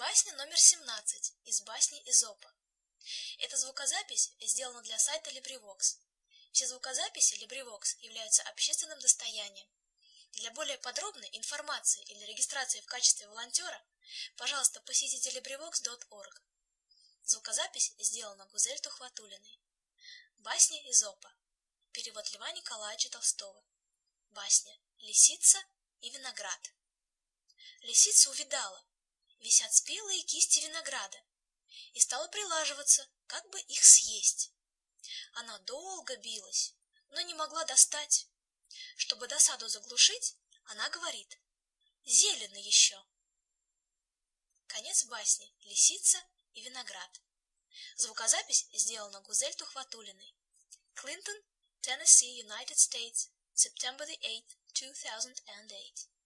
Басня номер 17 из басни Изопа. Эта звукозапись сделана для сайта LibriVox. Все звукозаписи LibriVox являются общественным достоянием. Для более подробной информации или регистрации в качестве волонтера, пожалуйста, посетите LibriVox.org. Звукозапись сделана Гузель Тухватулиной. Басня Изопа. Перевод Льва Николаевича Толстого. Басня «Лисица и виноград». Лисица увидала, висят спелые кисти винограда, и стала прилаживаться, как бы их съесть. Она долго билась, но не могла достать. Чтобы досаду заглушить, она говорит «Зелено еще». Конец басни «Лисица и виноград». Звукозапись сделана Гузель Тухватулиной. Клинтон, Tennessee, United States, September the 8th, 2008.